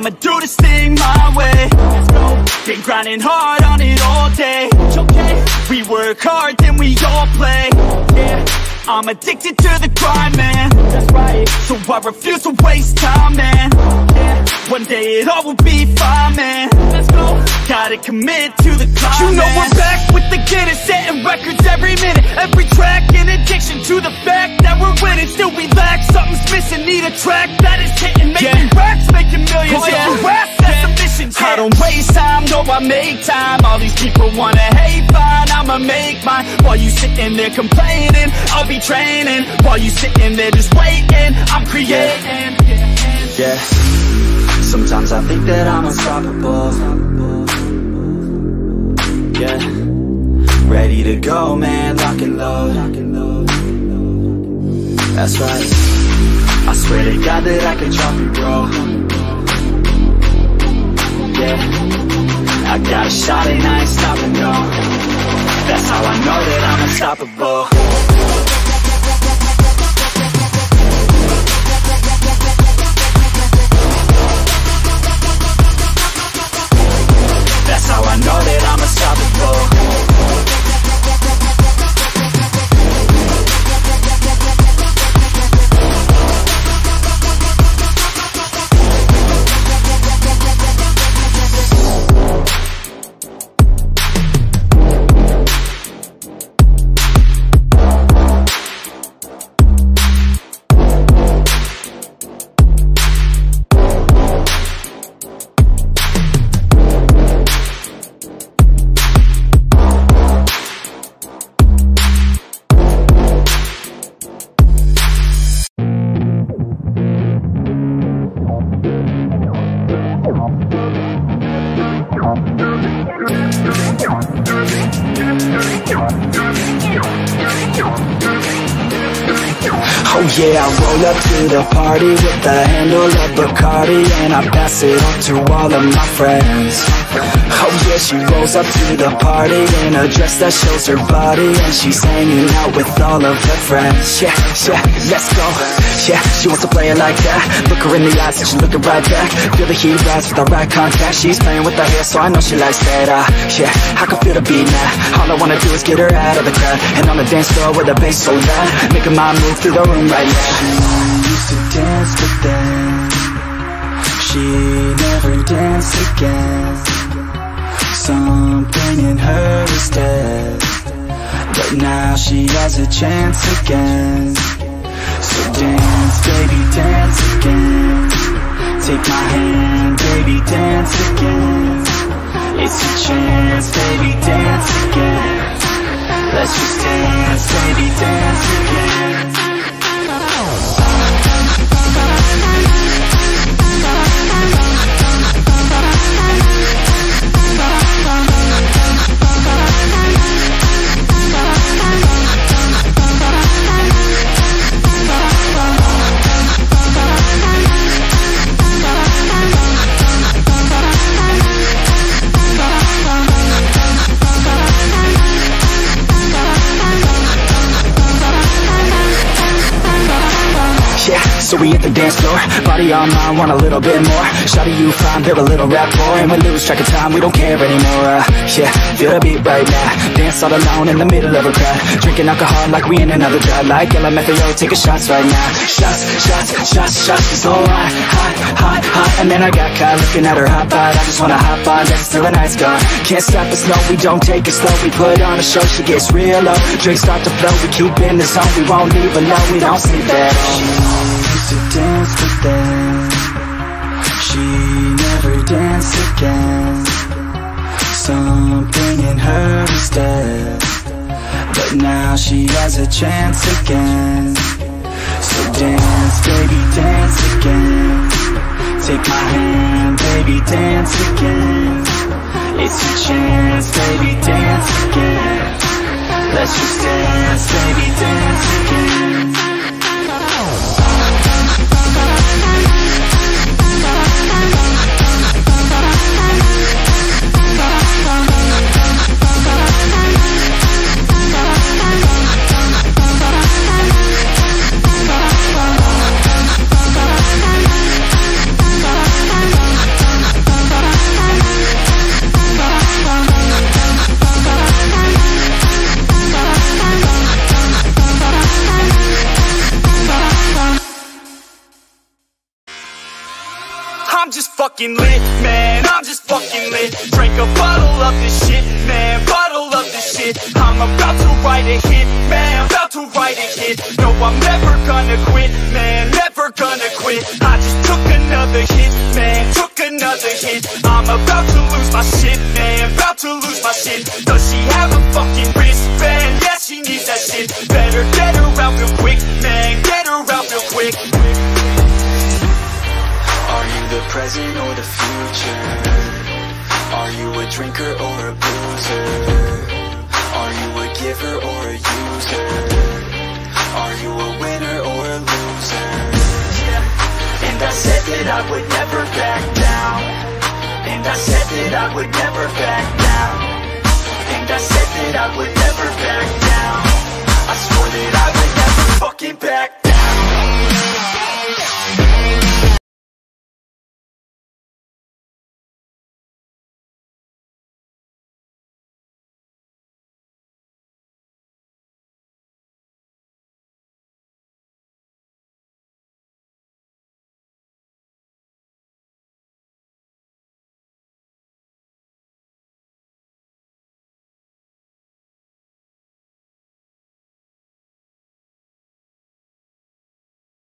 I'ma do this thing my way. Been grinding hard on it all day. We work hard, then we all play. Yeah I'm addicted to the grind, man. That's right. So I refuse to waste time, man. Yeah One day it all will be fine, man. Let's go. Gotta commit to the climb, You know we're back with the Guinness Setting records every minute. Every track an addiction to the fact that we're winning. Still we lack, something's missing. Need a track that is hitting. Making racks, making millions. Oh, yeah. you rap, that's a mission I don't waste time, no I make time. All these people wanna hate, I'ma make mine While you sitting there complaining I'll be training. While you sitting there just waiting I'm creating. Yeah, sometimes I think that I'm unstoppable. Yeah, ready to go, man, lock and load. That's right. I swear to God that I could drop you, bro. Yeah, I got a shot and I ain't stopping, no unstoppable That's how I know that I'm unstoppable Oh yeah, I roll up to the party with the handle of Bacardi And I pass it on to all of my friends. Oh yeah, she rolls up to the party in a dress that shows her body And she's hanging out with all of her friends. Yeah, yeah, let's go. Yeah, she wants to play it like that. Look her in the eyes and she's looking right back. Feel the heat rise with the right contact. She's playing with her hair so I know she likes that. Uh, Yeah, I can feel the beat now. All I wanna do is get her out of the crowd And on the dance floor with the bass so loud Making my move through the room She used to dance but then She never danced again. Something in her is dead. But now she has a chance again. So dance, baby, dance again. Take my hand, baby, dance again. It's a chance, baby, dance again. Let's just dance, baby, dance again So we hit the dance floor. Body on mine, want a little bit more. Shawty you fine, build a little rap rapport And we lose track of time, we don't care anymore. Uh, Yeah, feel the beat right now. Dance all alone in the middle of a crowd. Drinking alcohol like we in another drought Like LMFAO, taking shots right now. Shots, shots, shots, shots. So hot, hot, hot, hot. And then I got caught looking at her hot bod I just wanna hop on, dance till the night's gone. Can't stop us, no, we don't take it slow. We put on a show, she gets real low. Drinks start to flow, we keep in the zone. We won't leave alone, we don't sleep at all to dance but then She never danced again. Something in her is dead. But now she has a chance again. So dance, baby, dance again. Take my hand, baby, dance again. It's your chance, baby, dance again. Let's just dance, baby, dance again I'm just fucking lit, man, I'm just fucking lit. Drink a bottle of this shit, man, bottle of this shit. I'm about to write a hit, man, about to write a hit. No, I'm never gonna quit, man, never gonna quit. I just took another hit, man, took another hit. I'm about to lose my shit, man, about to lose my shit. Does she have a fucking wristband? Yeah, she needs that shit. Better get her out real quick, man, present or the future? Are you a drinker or a boozer? Are you a giver or a user? Are you a winner or a loser? And I said that I would never back down And I said that I would never back down And I said that I would never back down I swore that I would never fucking back down